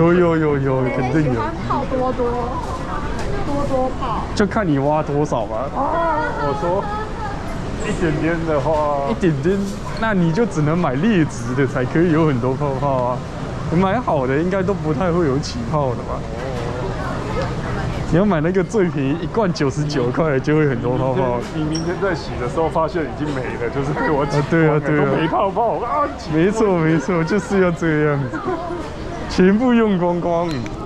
有有有有，肯定有，喜欢泡多多，多多泡。就看你挖多少吧。我说一点点的话一，点点，那你就只能买劣质的才可以有很多泡泡啊。你买好的应该都不太会有起泡的吧？你要买那个最便宜，一罐九十九块就会很多泡泡。你明天在洗的时候发现已经没了，就是被我挤啊对啊 对啊都没泡泡啊！没错没错，就是要这样子，全部用光光。